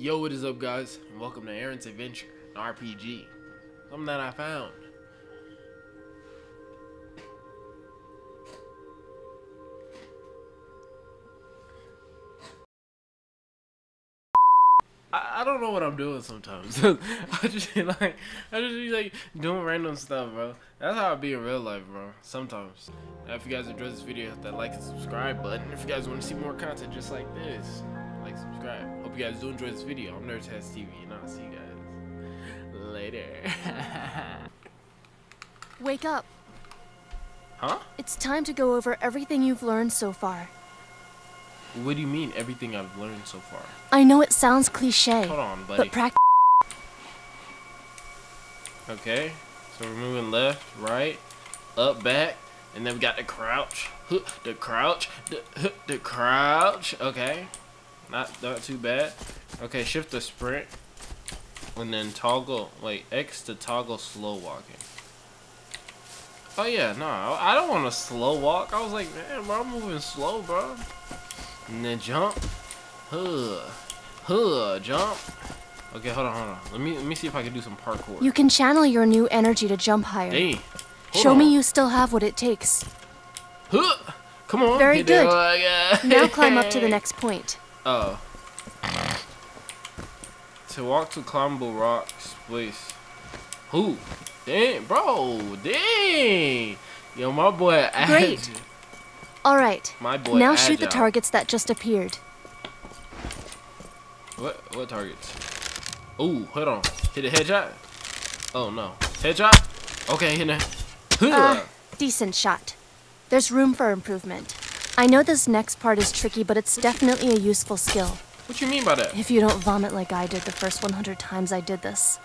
Yo, what is up, guys? And welcome to Aaron's Adventure, an RPG. Something that I found. I, I don't know what I'm doing sometimes. I just be like, I just be like doing random stuff, bro. That's how I be in real life, bro. Sometimes. Now, if you guys enjoyed this video, hit that like and subscribe button. If you guys want to see more content just like this, like, subscribe. Hope you guys do enjoy this video. I'm Nerdtastic TV, and I'll see you guys later. Wake up. huh? It's time to go over everything you've learned so far. What do you mean, everything I've learned so far? I know it sounds cliche, Hold on, buddy. but practice. Okay, so we're moving left, right, up, back, and then we got the crouch, the crouch, the, the crouch. Okay, not not too bad. Okay, shift the sprint, and then toggle. Wait, X to toggle slow walking. Oh yeah, no, I don't want to slow walk. I was like, man, bro, I'm moving slow, bro. And then jump, huh, huh, jump. Okay, hold on, hold on. Let me let me see if I can do some parkour. You can channel your new energy to jump higher. Hey, Show me you still have what it takes. Huh! Come on. Very good. Now climb up to the next point. Oh. To walk to climbable rocks, please. Who? Dang, bro. Dang. Yo, my boy. Great. Agile. Alright, My boy. now shoot the targets that just appeared. What? What targets? Ooh, hold on. Hit a headshot. Oh no. Headshot. Okay, hit it. Ah, decent shot. There's room for improvement. I know this next part is tricky, but it's definitely a useful skill. What do you mean by that? If you don't vomit like I did the first 100 times I did this.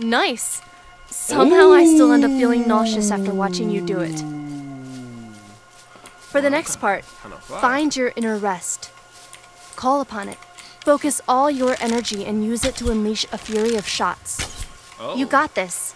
Nice! Somehow I still end up feeling nauseous after watching you do it. For the next part, find your inner rest. Call upon it. Focus all your energy and use it to unleash a fury of shots. Oh. You got this.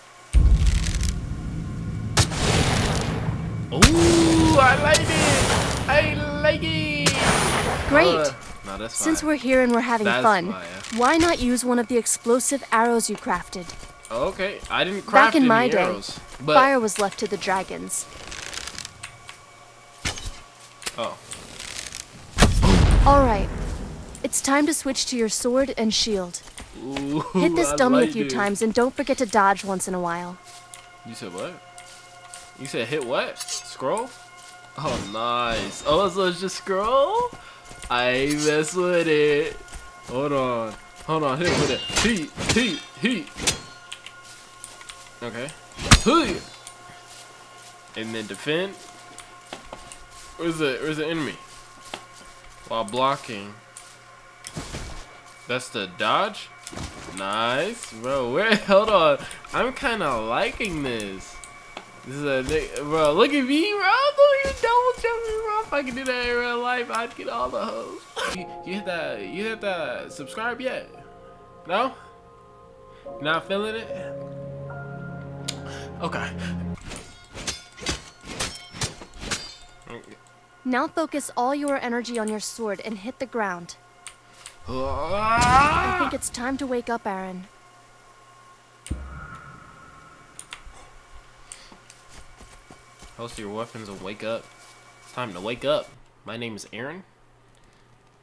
Ooh, I like it. I like it. Great! Uh, no, Since we're here and we're having fun, why not use one of the explosive arrows you crafted? Okay, I didn't craft Back in any my day, arrows, but Fire was left to the dragons. oh, Alright. It's time to switch to your sword and shield. Ooh, Hit this I dummy like a few it. times and don't forget to dodge once in a while. You said what? You said hit what? Scroll? Oh, nice. Oh, so it's just scroll? I mess with it. Hold on, hold on. Hit with it. Heat, heat, heat. Okay. Heat. And then defend. Where's the Where's the enemy? While blocking. That's the dodge. Nice, bro. Where? Hold on. I'm kind of liking this. This is a bro. Look at me, bro. Look at you double jumping, bro. If I could do that in real life, I'd get all the hoes. You, you hit that? You hit that? Subscribe yet? No. Not feeling it? Okay. Now focus all your energy on your sword and hit the ground. I Ah! think it's time to wake up, Aaron. Holster your weapons will wake up. It's time to wake up. My name is Aaron.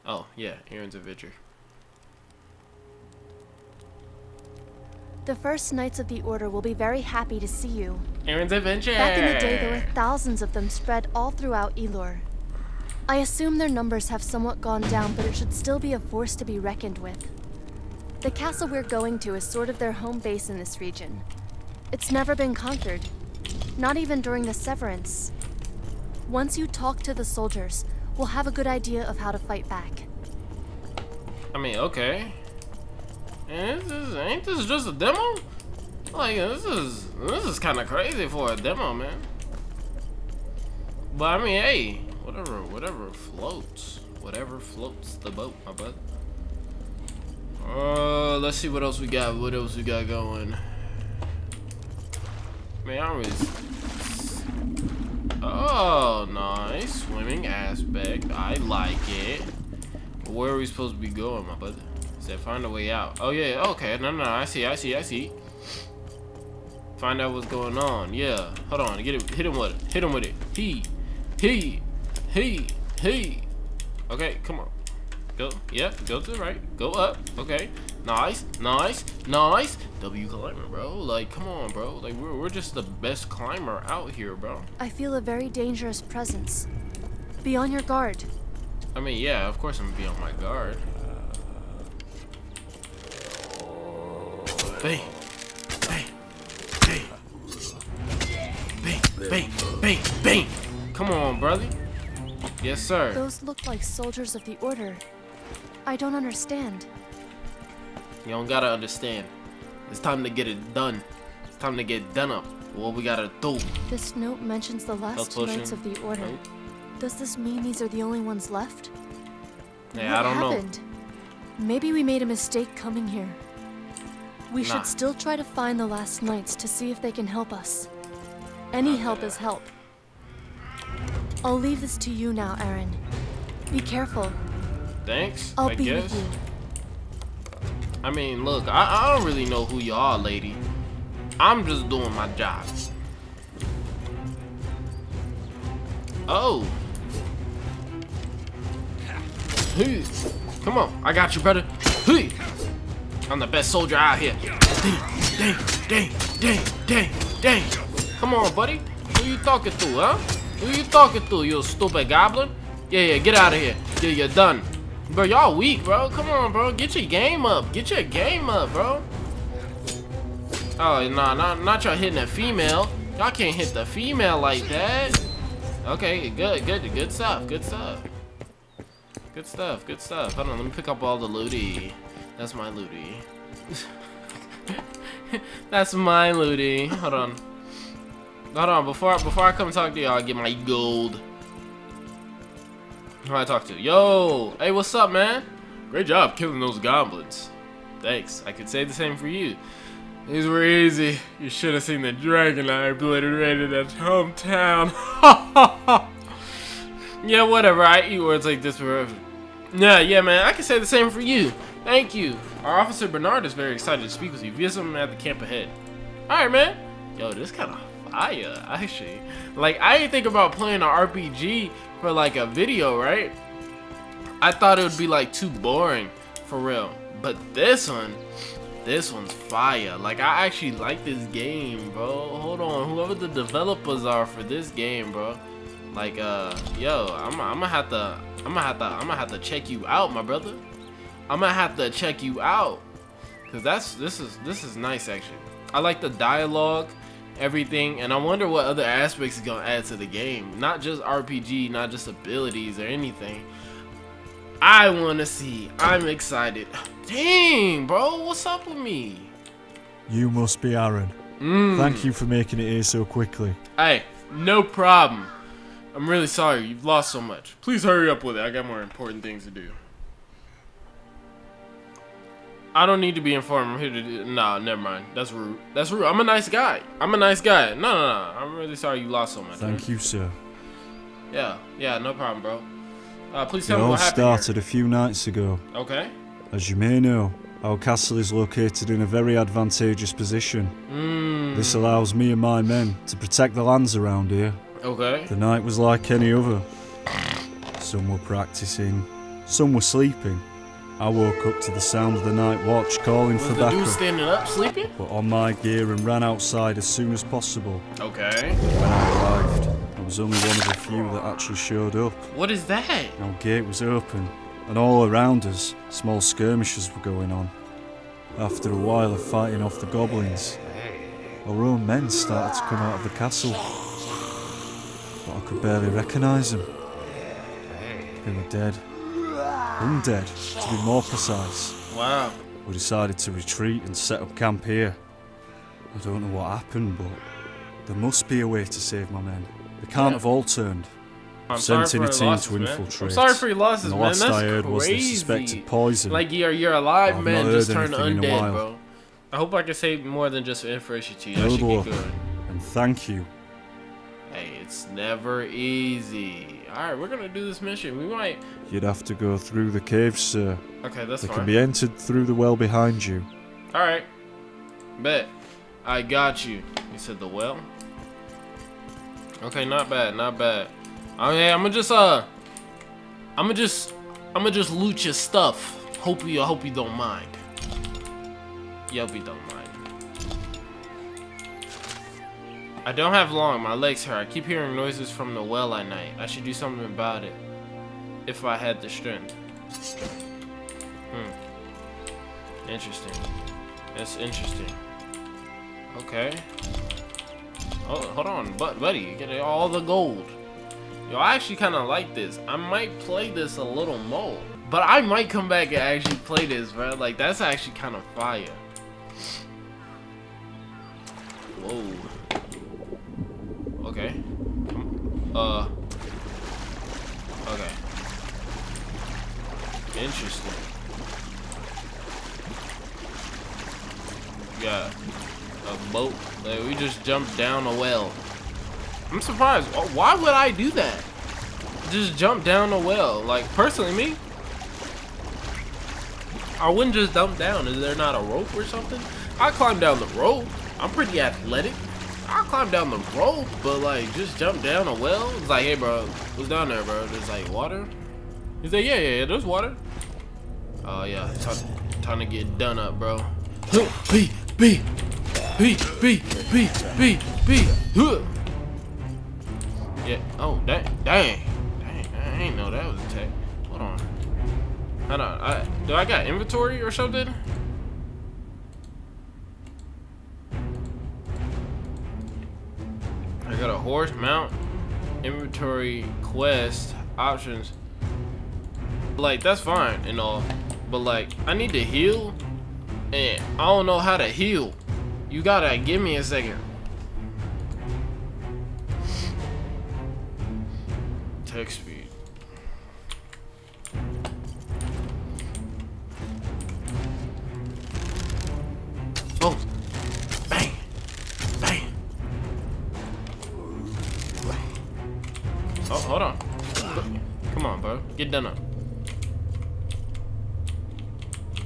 Oh, yeah, Aaron's a Adventure. The first Knights of the Order will be very happy to see you. Aaron's Adventure! Back in the day, there were thousands of them spread all throughout Elor. I assume their numbers have somewhat gone down, but it should still be a force to be reckoned with. The castle we're going to is sort of their home base in this region. It's never been conquered, not even during the Severance. Once you talk to the soldiers, we'll have a good idea of how to fight back. I mean, okay. And this is, ain't this just a demo? Like this is this is kind of crazy for a demo, man. But I mean, hey, whatever, whatever floats, whatever floats the boat, my bud. Uh, let's see what else we got. What else we got going? Man, I was. Oh, nice swimming aspect. I like it. where are we supposed to be going, my brother? Said find a way out. Oh yeah, okay. No, no, no. I see, I see, I see. Find out what's going on. Yeah. Hold on. Get it. Hit him with it. Hit him with it. He, he, he, he. Okay, come on. Go. Yep. Go to the right. Go up. Okay. Nice. Nice. Nice. W climber, bro. Like, come on, bro. Like, we're, we're just the best climber out here, bro. I feel a very dangerous presence. Be on your guard. I mean, yeah, of course I'm gonna be on my guard. Bang. Bang. Bang. Bang. Bang. Bang. Bang. Come on, brother. Yes, sir. Those look like soldiers of the Order. I don't understand. You don't gotta understand. It's time to get it done. It's time to get done up. What we gotta do. This note mentions the last. Knights of the Order. Does this mean these are the only ones left? Yeah, what I don't know. happened? Maybe we made a mistake coming here. We Nah. should still try to find the last knights to see if they can help us. Any help is help. I'll leave this to you now, Aaron. Be careful. Thanks. I'll I be guess. with you. I mean, look, I, I don't really know who you are, lady. I'm just doing my job. Oh. Hey. Come on, I got you, brother. Hey. I'm the best soldier out here. Dang, dang, dang, dang, dang. Come on, buddy. Who you talking to, huh? Who you talking to, you stupid goblin? Yeah, yeah, get out of here. Yeah, you're done. Bro, y'all weak, bro. Come on, bro. Get your game up. Get your game up, bro. Oh, nah, not, not y'all hitting a female. Y'all can't hit the female like that. Okay, good, good, good stuff, good stuff. Good stuff, good stuff. Hold on, let me pick up all the looty. That's my looty. That's my looty. Hold on. Hold on, before before I come talk to y'all, I get my gold. Who I talk to? Yo, hey, what's up, man? Great job killing those goblins. Thanks. I could say the same for you. These were easy. You should have seen the dragon I obliterated at hometown. yeah, whatever. I eat words like this forever. Yeah, yeah, man. I can say the same for you. Thank you. Our officer Bernard is very excited to speak with you. Visit him at the camp ahead. All right, man. Yo, this kind of fire, actually. Like, I didn't think about playing an RPG for like a video, right? I thought it would be like too boring, for real. But this one, this one's fire. Like, I actually like this game, bro. Hold on, whoever the developers are for this game, bro. Like, uh, yo, I'm, I'm gonna have to, I'm gonna have to, I'm gonna have to check you out, my brother. I'm gonna have to check you out, cause that's, this is, this is nice actually. I like the dialogue, everything, and I wonder what other aspects is gonna add to the game. Not just RPG, not just abilities or anything. I wanna see. I'm excited. Dang, bro, what's up with me? You must be Aaron. Mm. Thank you for making it here so quickly. Hey, no problem. I'm really sorry you've lost so much. Please hurry up with it. I got more important things to do. I don't need to be informed. I'm here to do. Nah, never mind. That's rude. That's rude. I'm a nice guy. I'm a nice guy. No, no, no. I'm really sorry you lost so much. Thank you, sir. Yeah, yeah, no problem, bro. Uh, please It tell me all what happened. here. started a few nights ago. Okay. As you may know, our castle is located in a very advantageous position. Mmm. This allows me and my men to protect the lands around here. Okay. The night was like any other. Some were practicing, some were sleeping. I woke up to the sound of the night watch calling Was for the backup. standing up sleeping? Put on my gear and ran outside as soon as possible. Okay. When I arrived, I was only one of a few that actually showed up. What is that? Our gate was open, and all around us, small skirmishes were going on. After a while of fighting off the goblins, our own men started to come out of the castle. But I could barely recognise them. They were dead. Undead, to be more precise. Wow. We decided to retreat and set up camp here. I don't know what happened, but there must be a way to save my men. They can't Yeah. have all turned. I'm Sent sorry in for a team losses, to man. infiltrate. I'm sorry for your losses, the man. last That's I heard crazy. was they suspected poison. Like you're you're alive, I've man. Just turned undead, bro. I hope I can say more than just information to you. That Good should be luck. good. and thank you. Hey, it's never easy. Alright, we're gonna do this mission. We might. You'd have to go through the caves, sir. Okay, that's They fine. can be entered through the well behind you. Alright. Bet. I got you. You said the well? Okay, not bad, not bad. Okay, I'm gonna just, uh. I'm gonna just. I'm gonna just loot your stuff. Hope you, I hope you don't mind. Yeah, hope you don't I don't have long. My legs hurt. I keep hearing noises from the well at night. I should do something about it. If I had the strength. Hmm. Interesting. That's interesting. Okay. Oh, hold on, but buddy, you get all the gold. Yo, I actually kind of like this. I might play this a little more, but I might come back and actually play this, bro. Like that's actually kind of fire. Whoa. Uh. Okay. Interesting. got a boat. Like, we just jumped down a well. I'm surprised. Why would I do that? Just jump down a well. Like, personally, me, I wouldn't just jump down. Is there not a rope or something? I climb down the rope. I'm pretty athletic. I'll climb down the rope, but like, just jump down a well? It's like, hey, bro, what's down there, bro? There's like water? He's like, yeah, yeah, yeah, there's water. Oh, yeah, time, time to get done up, bro. B, B, B, B, B, B, B. Yeah. Oh, dang, dang, dang. I ain't know that was a tech. Hold on. Hold on. I, do I got inventory or something? Horse mount, inventory, quest, options. Like that's fine and all, but like I need to heal, and I don't know how to heal. You gotta give me a second. Text speed. Get done up.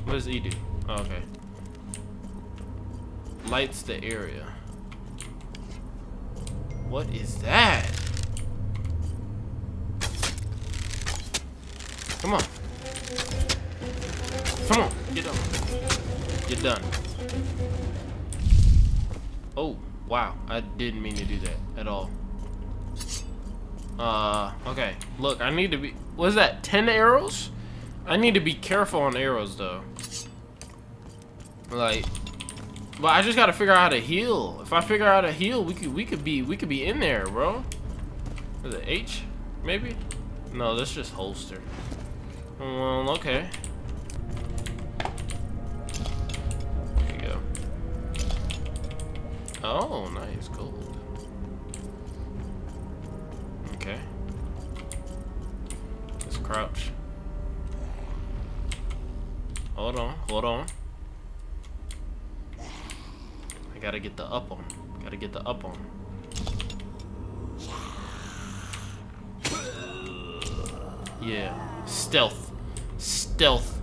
What does E do? Oh, okay. Lights the area. What is that? Come on. Come on. Get up. Get done. Oh, wow. I didn't mean to do that at all. Uh, okay. Look, I need to be... What is that? 10 arrows? I need to be careful on arrows, though. Like... But I just gotta figure out how to heal. If I figure out how to heal, we could we could be we could be in there, bro. Is it H? Maybe? No, that's just holster. Well, okay. There you go. Oh, nice gold. Okay. Let's crouch. Hold on. I gotta get the up on. Gotta get the up on. Yeah, stealth. Stealth.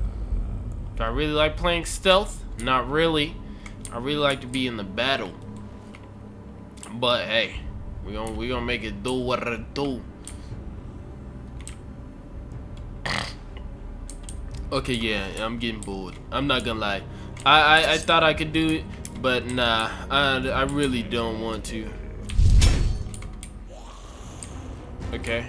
Do I really like playing stealth? Not really. I really like to be in the battle. But hey, we gonna we gonna make it do what it do. Okay, yeah, I'm getting bored. I'm not gonna lie. I I, I thought I could do it, but nah, I I really don't want to. Okay.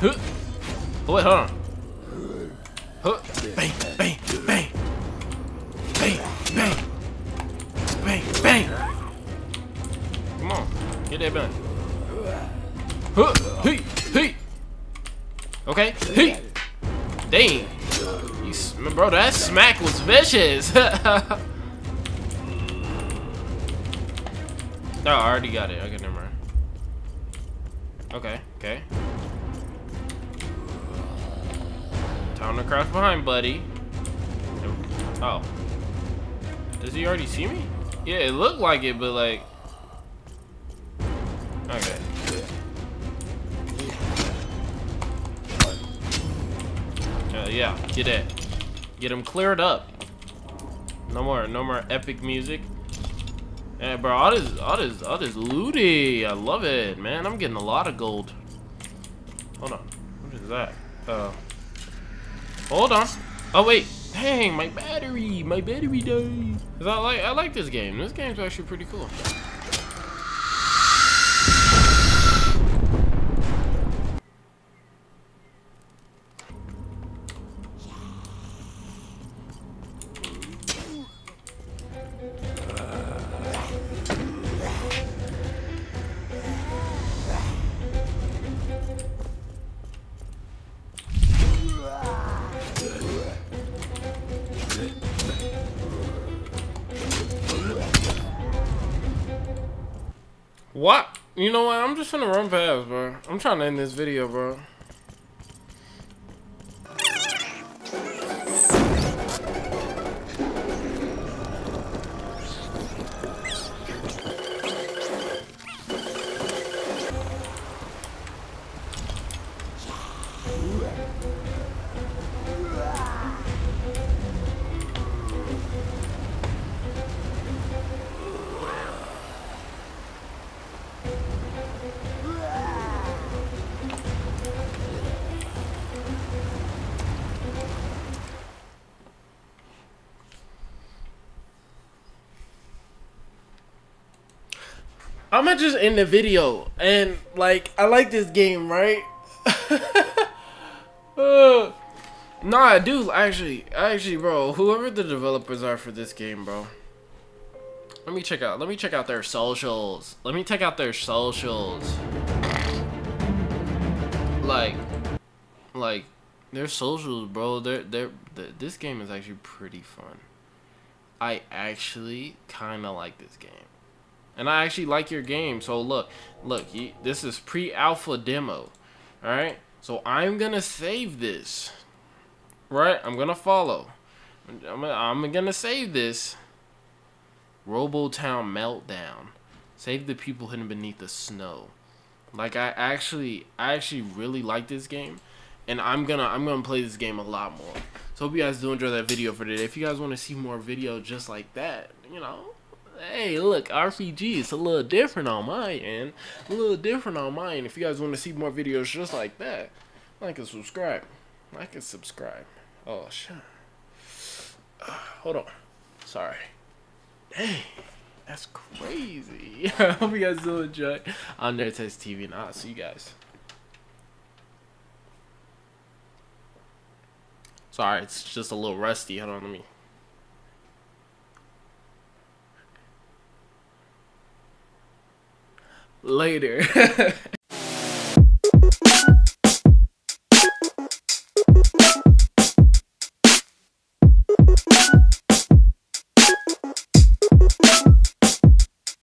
Huh. Oh, wait, hold on. Huh. Bang, bang, bang. Bang, bang. Bang, bang. Come on. Get that bang. Hey, hey. Okay. Hey. Dang. You, bro, that smack was vicious. oh, I already got it. Okay, never mind. Okay, okay. Time to crouch behind, buddy. Oh. Does he already see me? Yeah, it looked like it, but like... yeah, get it. Get them cleared up. No more, no more epic music. Hey, bro, all this, all this, all this looty. I love it, man. I'm getting a lot of gold. Hold on. What is that? Uh. Hold on. Oh wait. Dang, my battery, my battery died. I like, I like this game. This game's actually pretty cool. You know what? I'm just gonna run past, bro. I'm trying to end this video, bro. I'm gonna just end the video and like I like this game, right? uh, nah, I do actually, actually, bro. Whoever the developers are for this game, bro. Let me check out. Let me check out their socials. Let me check out their socials. Like, like their socials, bro. They're they're. This game is actually pretty fun. I actually kind of like this game. And I actually like your game. So look, look, this is pre-alpha demo. All right. So I'm to save this. Right? I'm to follow. I'm gonna, I'm gonna save this. Robotown Meltdown. Save the people hidden beneath the snow. Like I actually, I actually really like this game, and I'm gonna, I'm gonna play this game a lot more. So hope you guys do enjoy that video for today. If you guys want to see more video just like that, you know, hey, look, RPG, it's a little different on my end. A little different on my end. If you guys want to see more videos just like that, like and subscribe. Like and subscribe. Oh, shit. Uh, hold on. Sorry. Dang. That's crazy. I hope you guys enjoy. I'm Nerdtastic TV, and I'll see you guys. Sorry, it's just a little rusty. Hold on, let me. Later